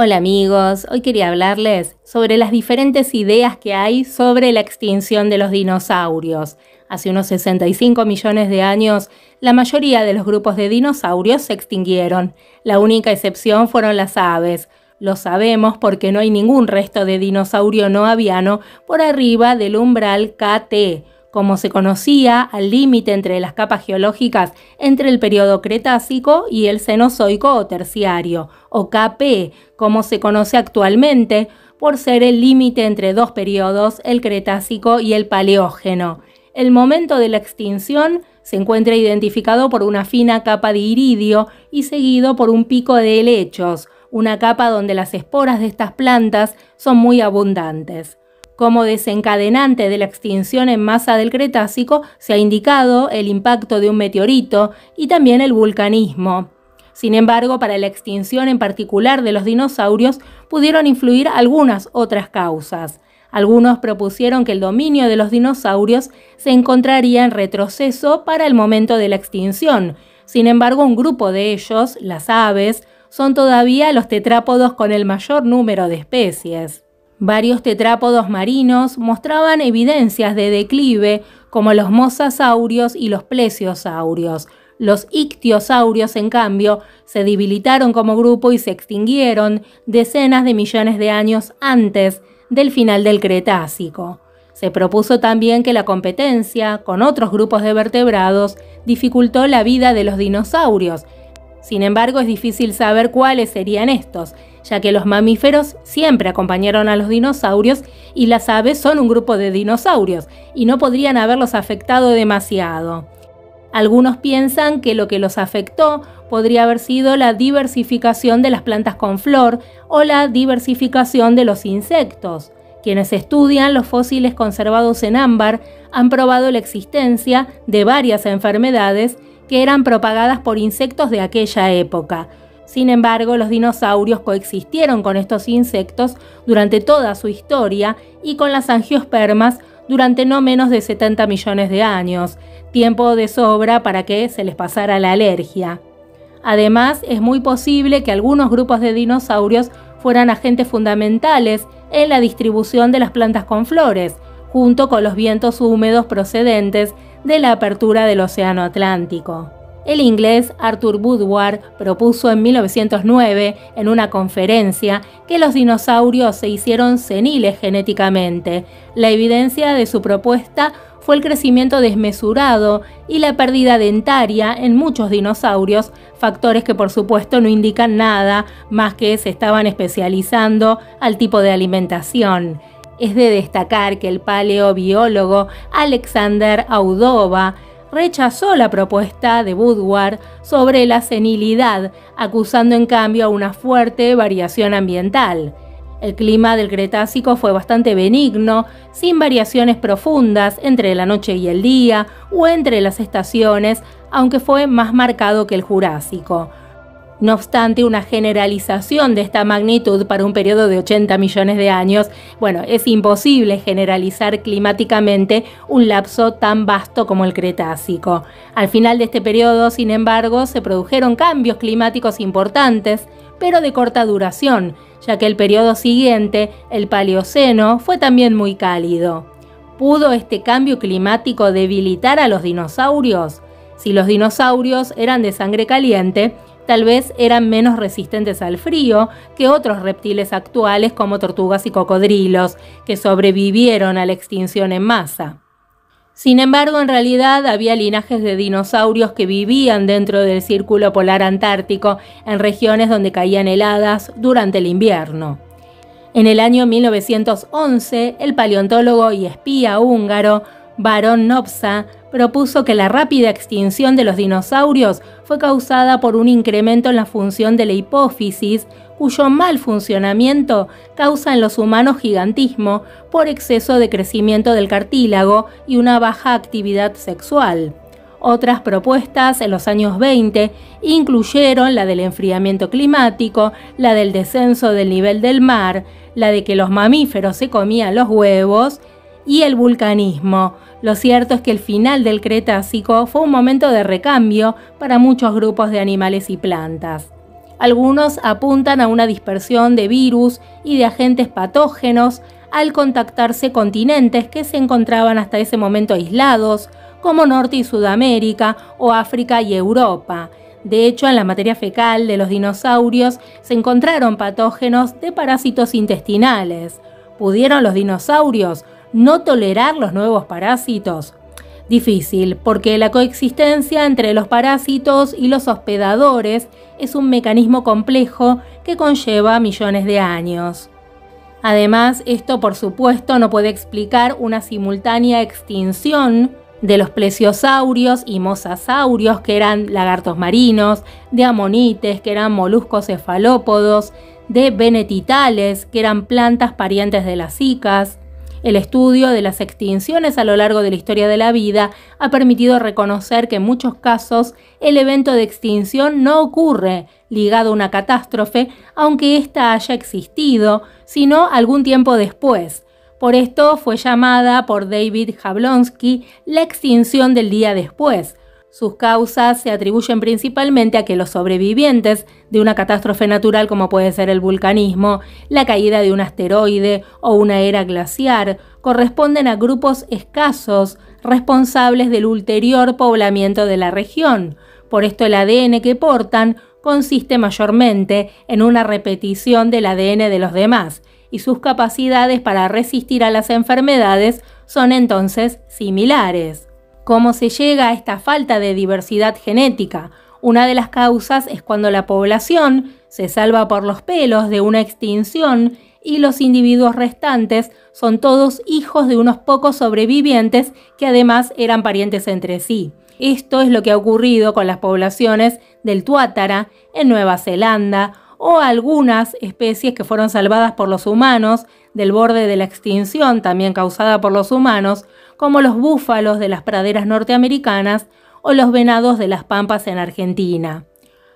Hola amigos, hoy quería hablarles sobre las diferentes ideas que hay sobre la extinción de los dinosaurios. Hace unos 65 millones de años, la mayoría de los grupos de dinosaurios se extinguieron. La única excepción fueron las aves. Lo sabemos porque no hay ningún resto de dinosaurio no aviano por arriba del umbral KT, como se conocía al límite entre las capas geológicas entre el periodo Cretácico y el Cenozoico o Terciario, o KP, como se conoce actualmente, por ser el límite entre dos periodos, el Cretácico y el Paleógeno. El momento de la extinción se encuentra identificado por una fina capa de iridio y seguido por un pico de helechos, una capa donde las esporas de estas plantas son muy abundantes. Como desencadenante de la extinción en masa del Cretácico se ha indicado el impacto de un meteorito y también el vulcanismo. Sin embargo, para la extinción en particular de los dinosaurios pudieron influir algunas otras causas. Algunos propusieron que el dominio de los dinosaurios se encontraría en retroceso para el momento de la extinción. Sin embargo, un grupo de ellos, las aves, son todavía los tetrápodos con el mayor número de especies. Varios tetrápodos marinos mostraban evidencias de declive, como los mosasaurios y los plesiosaurios. Los ictiosaurios, en cambio, se debilitaron como grupo y se extinguieron decenas de millones de años antes del final del Cretácico. Se propuso también que la competencia con otros grupos de vertebrados dificultó la vida de los dinosaurios. Sin embargo, es difícil saber cuáles serían estos, ya que los mamíferos siempre acompañaron a los dinosaurios y las aves son un grupo de dinosaurios y no podrían haberlos afectado demasiado. Algunos piensan que lo que los afectó podría haber sido la diversificación de las plantas con flor o la diversificación de los insectos. Quienes estudian los fósiles conservados en ámbar han probado la existencia de varias enfermedades que eran propagadas por insectos de aquella época, sin embargo, los dinosaurios coexistieron con estos insectos durante toda su historia y con las angiospermas durante no menos de 70 millones de años, tiempo de sobra para que se les pasara la alergia. Además, es muy posible que algunos grupos de dinosaurios fueran agentes fundamentales en la distribución de las plantas con flores, junto con los vientos húmedos procedentes de la apertura del Océano Atlántico. El inglés Arthur Woodward propuso en 1909 en una conferencia que los dinosaurios se hicieron seniles genéticamente. La evidencia de su propuesta fue el crecimiento desmesurado y la pérdida dentaria en muchos dinosaurios, factores que por supuesto no indican nada más que se estaban especializando al tipo de alimentación. Es de destacar que el paleobiólogo Alexander Audova rechazó la propuesta de Woodward sobre la senilidad, acusando en cambio una fuerte variación ambiental. El clima del Cretácico fue bastante benigno, sin variaciones profundas entre la noche y el día o entre las estaciones, aunque fue más marcado que el Jurásico. No obstante, una generalización de esta magnitud para un periodo de 80 millones de años, bueno, es imposible generalizar climáticamente un lapso tan vasto como el Cretácico. Al final de este periodo, sin embargo, se produjeron cambios climáticos importantes, pero de corta duración, ya que el periodo siguiente, el Paleoceno, fue también muy cálido. ¿Pudo este cambio climático debilitar a los dinosaurios? Si los dinosaurios eran de sangre caliente, tal vez eran menos resistentes al frío que otros reptiles actuales como tortugas y cocodrilos, que sobrevivieron a la extinción en masa. Sin embargo, en realidad había linajes de dinosaurios que vivían dentro del círculo polar antártico en regiones donde caían heladas durante el invierno. En el año 1911, el paleontólogo y espía húngaro Baron Nopsa propuso que la rápida extinción de los dinosaurios fue causada por un incremento en la función de la hipófisis, cuyo mal funcionamiento causa en los humanos gigantismo por exceso de crecimiento del cartílago y una baja actividad sexual. Otras propuestas en los años 20 incluyeron la del enfriamiento climático, la del descenso del nivel del mar, la de que los mamíferos se comían los huevos y el vulcanismo, lo cierto es que el final del Cretácico fue un momento de recambio para muchos grupos de animales y plantas. Algunos apuntan a una dispersión de virus y de agentes patógenos al contactarse continentes que se encontraban hasta ese momento aislados, como Norte y Sudamérica o África y Europa. De hecho, en la materia fecal de los dinosaurios se encontraron patógenos de parásitos intestinales. ¿Pudieron los dinosaurios no tolerar los nuevos parásitos? Difícil, porque la coexistencia entre los parásitos y los hospedadores es un mecanismo complejo que conlleva millones de años. Además, esto por supuesto no puede explicar una simultánea extinción de los plesiosaurios y mosasaurios, que eran lagartos marinos, de amonites, que eran moluscos cefalópodos, de venetitales, que eran plantas parientes de las cicas, el estudio de las extinciones a lo largo de la historia de la vida ha permitido reconocer que en muchos casos el evento de extinción no ocurre ligado a una catástrofe, aunque ésta haya existido, sino algún tiempo después. Por esto fue llamada por David Jablonski la extinción del día después, sus causas se atribuyen principalmente a que los sobrevivientes de una catástrofe natural como puede ser el vulcanismo, la caída de un asteroide o una era glaciar corresponden a grupos escasos responsables del ulterior poblamiento de la región. Por esto el ADN que portan consiste mayormente en una repetición del ADN de los demás y sus capacidades para resistir a las enfermedades son entonces similares. ¿Cómo se llega a esta falta de diversidad genética? Una de las causas es cuando la población se salva por los pelos de una extinción y los individuos restantes son todos hijos de unos pocos sobrevivientes que además eran parientes entre sí. Esto es lo que ha ocurrido con las poblaciones del tuátara en Nueva Zelanda o algunas especies que fueron salvadas por los humanos del borde de la extinción también causada por los humanos, como los búfalos de las praderas norteamericanas o los venados de las pampas en Argentina.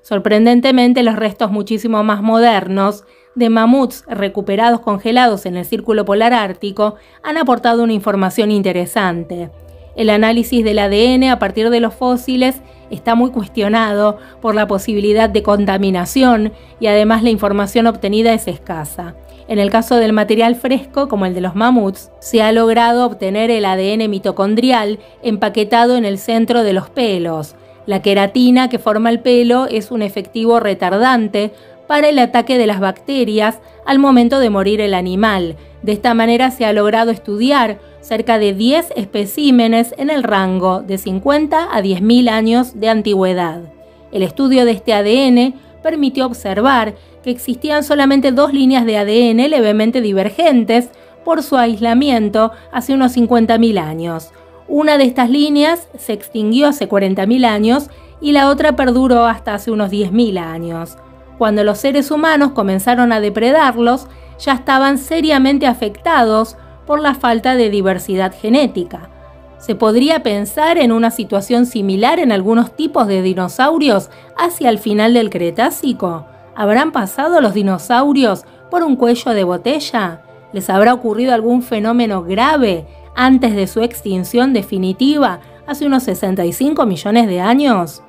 Sorprendentemente, los restos muchísimo más modernos de mamuts recuperados congelados en el Círculo Polar Ártico han aportado una información interesante. El análisis del ADN a partir de los fósiles está muy cuestionado por la posibilidad de contaminación y además la información obtenida es escasa. En el caso del material fresco, como el de los mamuts, se ha logrado obtener el ADN mitocondrial empaquetado en el centro de los pelos. La queratina que forma el pelo es un efectivo retardante para el ataque de las bacterias al momento de morir el animal. De esta manera se ha logrado estudiar cerca de 10 especímenes en el rango de 50 a 10.000 años de antigüedad. El estudio de este ADN permitió observar que existían solamente dos líneas de ADN levemente divergentes por su aislamiento hace unos 50.000 años. Una de estas líneas se extinguió hace 40.000 años y la otra perduró hasta hace unos 10.000 años. Cuando los seres humanos comenzaron a depredarlos, ya estaban seriamente afectados por la falta de diversidad genética. ¿Se podría pensar en una situación similar en algunos tipos de dinosaurios hacia el final del Cretácico? ¿Habrán pasado los dinosaurios por un cuello de botella? ¿Les habrá ocurrido algún fenómeno grave antes de su extinción definitiva hace unos 65 millones de años?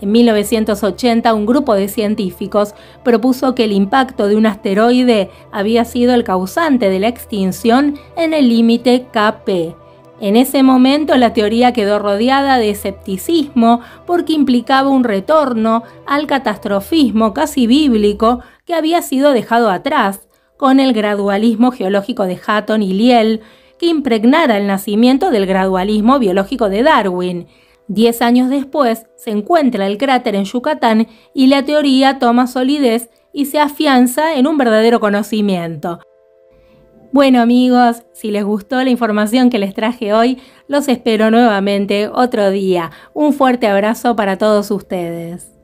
En 1980, un grupo de científicos propuso que el impacto de un asteroide había sido el causante de la extinción en el límite KP en ese momento la teoría quedó rodeada de escepticismo porque implicaba un retorno al catastrofismo casi bíblico que había sido dejado atrás con el gradualismo geológico de Hatton y Liel, que impregnara el nacimiento del gradualismo biológico de Darwin. Diez años después se encuentra el cráter en Yucatán y la teoría toma solidez y se afianza en un verdadero conocimiento. Bueno amigos, si les gustó la información que les traje hoy, los espero nuevamente otro día. Un fuerte abrazo para todos ustedes.